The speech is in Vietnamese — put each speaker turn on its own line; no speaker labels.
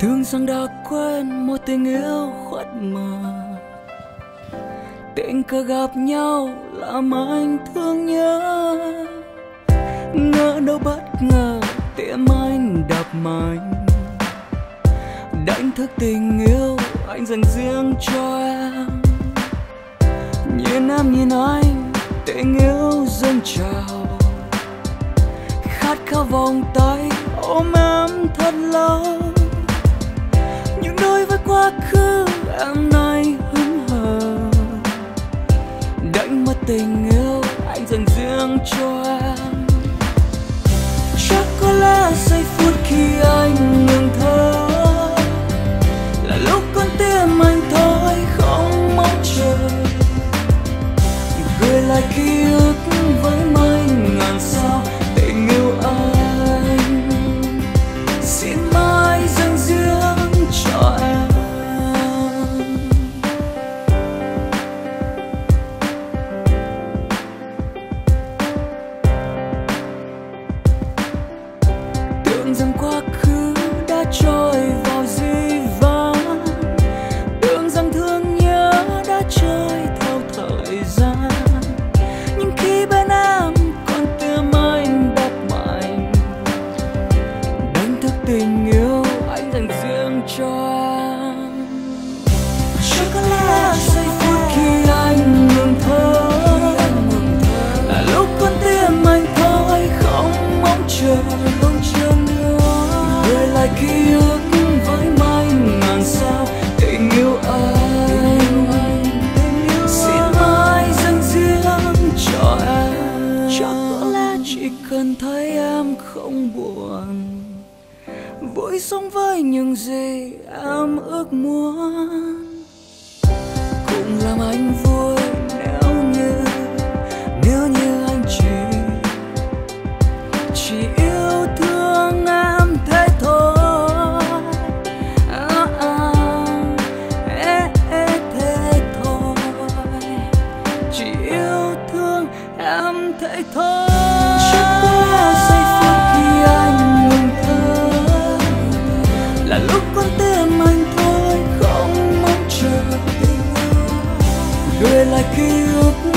thương rằng đã quên một tình yêu khuất mờ. Tình cờ gặp nhau làm anh thương nhớ. Ngỡ đâu bất ngờ tiệm anh đập mạnh. Đánh thức tình yêu anh dành riêng cho em. Nhìn em, nhìn anh, tình yêu dâng trào. Khát khao vòng tay ôm em thật lâu đối với quá khứ em nay hững hờ. Đánh mất tình yêu anh dành riêng cho em. Chắc có lẽ giây phút khi anh ngừng thở là lúc con tim anh thôi không mong chờ. Gửi lại ký ức với mây ngàn sao tình yêu anh. Xin tưởng rằng quá khứ đã trôi vào di vãng tưởng rằng thương nhớ đã trôi theo thời gian. Nhưng khi bên em còn tim anh đập mạnh đánh thức tình yêu anh dành riêng cho ký ức với mây ngàn sao. Tình yêu anh xin mãi dâng riêng cho em. Chắc có lẽ chỉ cần thấy em không buồn vui sống với những gì em ước muốn. Cùng làm anh vui em thế chắc có lẽ giây phút khi anh ngừng thở là lúc con tim anh thôi, không mong chờ người lại ký ức